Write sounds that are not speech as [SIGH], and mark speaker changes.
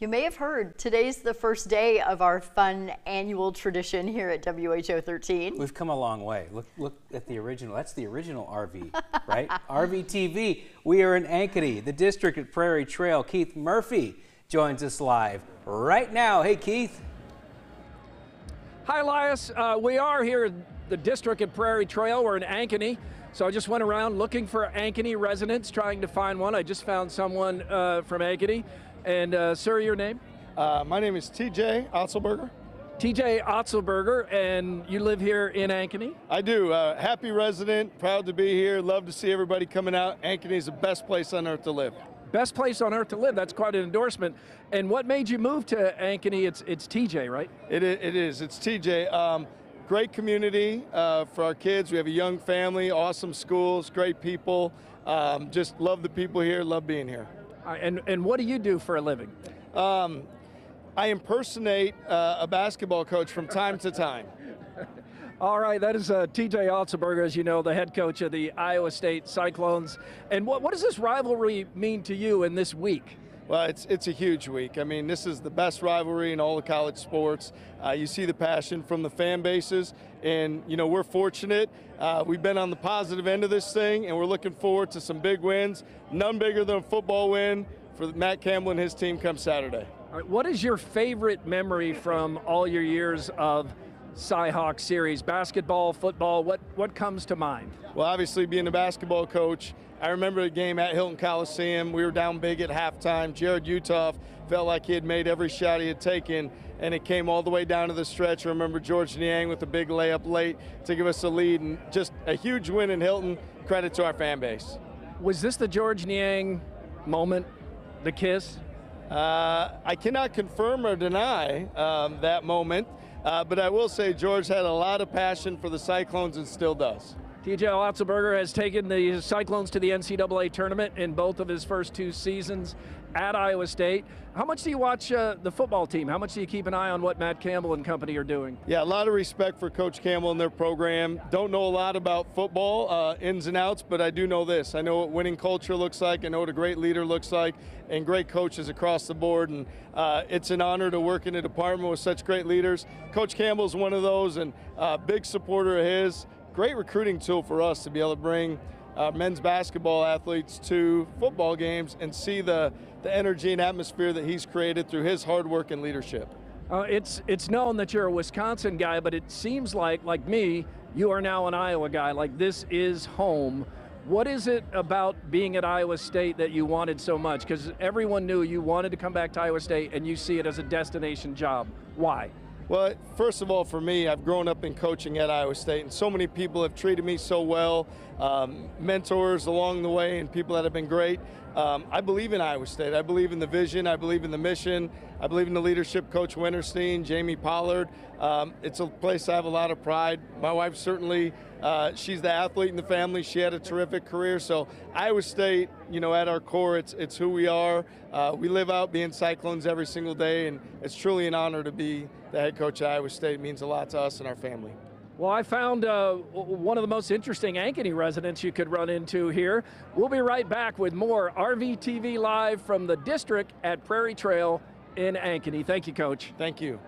Speaker 1: You may have heard today's the first day of our fun annual tradition here at WHO 13.
Speaker 2: We've come a long way. Look, look at the original. That's the original RV, right? [LAUGHS] RV TV. We are in Ankeny, the district at Prairie Trail. Keith Murphy joins us live right now. Hey, Keith.
Speaker 3: Hi, Elias. Uh, we are here at the district at Prairie Trail. We're in Ankeny. So I just went around looking for Ankeny residents, trying to find one. I just found someone uh, from Ankeny. And uh, sir, your name?
Speaker 4: Uh, my name is TJ Otzelberger.
Speaker 3: TJ Otzelberger, and you live here in Ankeny?
Speaker 4: I do. Uh, happy resident, proud to be here. Love to see everybody coming out. Ankeny is the best place on earth to live.
Speaker 3: Best place on earth to live. That's quite an endorsement. And what made you move to Ankeny? It's it's TJ, right?
Speaker 4: It is. It is. It's TJ. Um, great community uh, for our kids. We have a young family, awesome schools, great people. Um, just love the people here. Love being here.
Speaker 3: And, and what do you do for a living?
Speaker 4: Um, I impersonate uh, a basketball coach from time to time. [LAUGHS]
Speaker 3: All right, that is uh, TJ Otzelberger, as you know, the head coach of the Iowa State Cyclones. And what, what does this rivalry mean to you in this week?
Speaker 4: Well, it's it's a huge week. I mean, this is the best rivalry in all of college sports. Uh, you see the passion from the fan bases, and you know we're fortunate. Uh, we've been on the positive end of this thing, and we're looking forward to some big wins. None bigger than a football win for Matt Campbell and his team come Saturday.
Speaker 3: What is your favorite memory from all your years of Cyhawk series? Basketball, football, what, what comes to mind?
Speaker 4: Well, obviously, being a basketball coach, I remember a game at Hilton Coliseum. We were down big at halftime. Jarrod Uthoff felt like he had made every shot he had taken, and it came all the way down to the stretch. I remember George Niang with a big layup late to give us a lead, and just a huge win in Hilton. Credit to our fan base.
Speaker 3: Was this the George Niang moment, the kiss?
Speaker 4: Uh, I cannot confirm or deny um, that moment. Uh, but I will say George had a lot of passion for the Cyclones and still does.
Speaker 3: TJ Otzelberger has taken the Cyclones to the NCAA tournament in both of his first two seasons at Iowa State. How much do you watch uh, the football team? How much do you keep an eye on what Matt Campbell and company are doing?
Speaker 4: Yeah, a lot of respect for Coach Campbell and their program. Don't know a lot about football uh, ins and outs, but I do know this. I know what winning culture looks like. I know what a great leader looks like, and great coaches across the board. And uh, it's an honor to work in a department with such great leaders. Coach Campbell's one of those, and uh, big supporter of his. Great recruiting tool for us to be able to bring uh, men's basketball athletes to football games and see the, the energy and atmosphere that he's created through his hard work and leadership.
Speaker 3: Uh, it's it's known that you're a Wisconsin guy, but it seems like, like me, you are now an Iowa guy. Like this is home. What is it about being at Iowa State that you wanted so much? Because everyone knew you wanted to come back to Iowa State, and you see it as a destination job. Why?
Speaker 4: Well, first of all, for me, I've grown up in coaching at Iowa State, and so many people have treated me so well, um, mentors along the way, and people that have been great. Um, I believe in Iowa State. I believe in the vision. I believe in the mission. I believe in the leadership, Coach Wintersteen, Jamie Pollard. Um, it's a place I have a lot of pride. My wife certainly, uh, she's the athlete in the family. She had a terrific career. So Iowa State, you know, at our core, it's it's who we are. Uh, we live out being Cyclones every single day, and it's truly an honor to be the head coach at Iowa State. It means a lot to us and our family.
Speaker 3: Well, I found uh, one of the most interesting Ankeny residents you could run into here. We'll be right back with more RVTV Live from the district at Prairie Trail in Ankeny. Thank you, Coach.
Speaker 4: Thank you.